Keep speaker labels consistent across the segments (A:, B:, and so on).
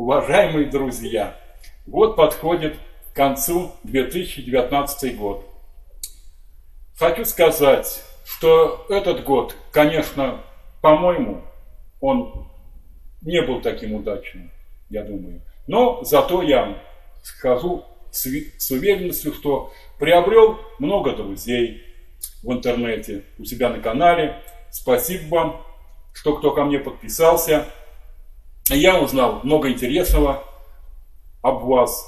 A: уважаемые друзья, вот подходит к концу 2019 год. Хочу сказать, что этот год, конечно, по-моему, он не был таким удачным, я думаю. Но зато я скажу с уверенностью, что приобрел много друзей в интернете, у себя на канале. Спасибо вам, что кто ко мне подписался. Я узнал много интересного об вас.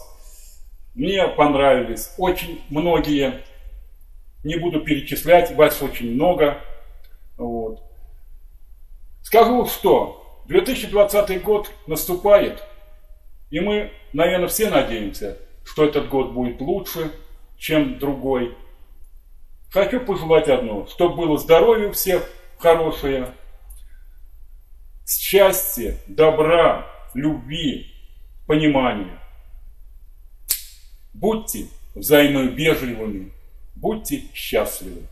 A: Мне понравились очень многие. Не буду перечислять, вас очень много. Вот. Скажу, что 2020 год наступает, и мы, наверное, все надеемся, что этот год будет лучше, чем другой. Хочу пожелать одно, чтобы было здоровье у всех хорошее, счастья, добра, любви, понимания. Будьте взаимовежливыми, будьте счастливы.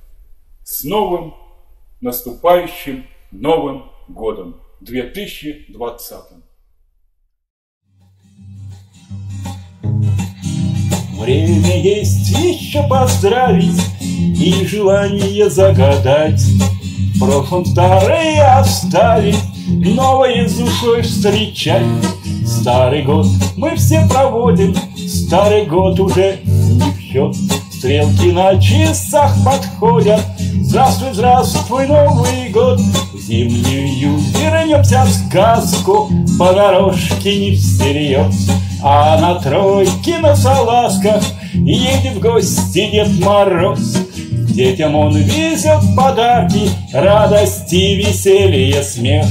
A: С новым наступающим Новым годом 2020!
B: Время есть еще поздравить И желание загадать В прошлом старые оставить Новое с душой встречать. Старый год мы все проводим Старый год уже не в счет Стрелки на часах подходят Здравствуй, здравствуй, Новый год. В зимнюю вернемся в сказку По дорожке не всерьез. А на тройке на салазках Едет в гости Дед Мороз Детям он везет подарки Радости, веселье, смех.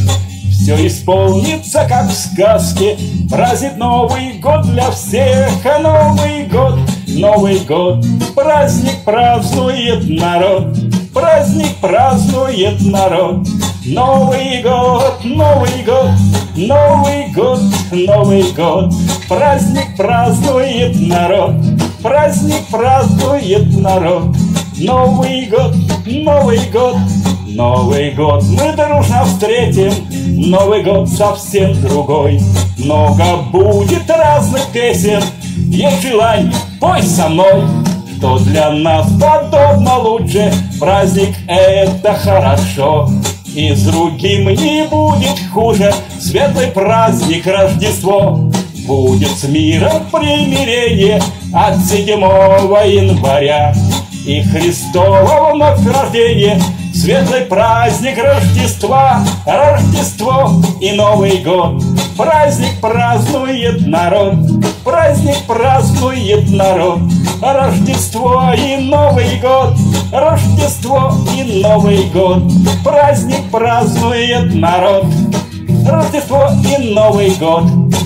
B: Все исполнится, как в сказке. Праздник Новый год для всех А Новый год, Новый год. Праздник празднует народ Праздник празднует народ. Новый год, Новый год, Новый год, Новый год. Праздник празднует народ Праздник празднует народ Новый год, Новый год, Новый год. Мы дружно встретим Новый год совсем другой. Много будет разных песен Есть желание, пой со мной. Что для нас подобно лучше? Праздник это хорошо. И с другим не будет хуже. Светлый праздник Рождество. Будет с миром примирение От 7 января И Христово вновь рождение Светлый праздник Рождества, Рождество и Новый год. Праздник празднует народ, праздник празднует народ. Рождество и Новый год, Рождество и Новый год. Праздник празднует народ, Рождество и Новый год.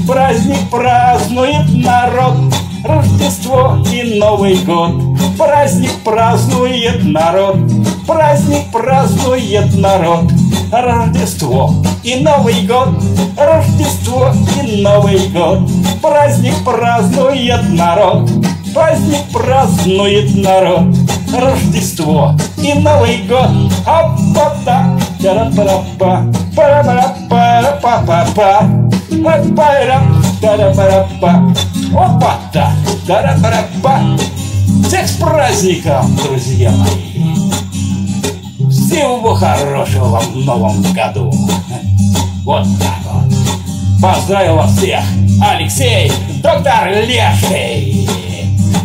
B: Праздник празднует народ, Рождество и Новый год. Праздник празднует народ, праздник празднует народ. Рождество и Новый год, Рождество и Новый год. Праздник празднует народ, праздник празднует народ. Рождество и Новый год. Апа-та, тара-пара-па, пара-пара-пара-па-па-па. Опа-та, опа-та, тара-пара-па. Праздником, друзья мои! Всего хорошего вам в новом году! Вот так вот! Поздравил вас всех! Алексей, доктор Леший!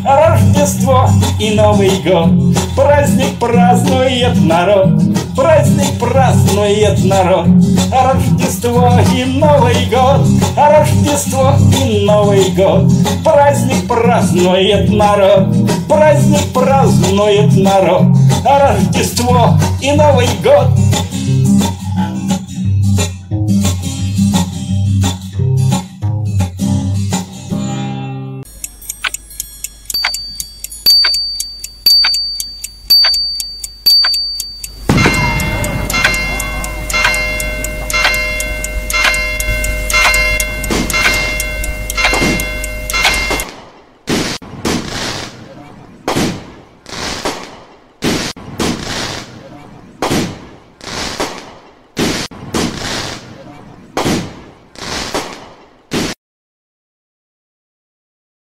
B: Рождество и Новый год Праздник празднует народ Праздник празднует народ Рождество и Новый год Рождество и Новый год Праздник празднует народ Праздник празднует народ. Рождество и Новый год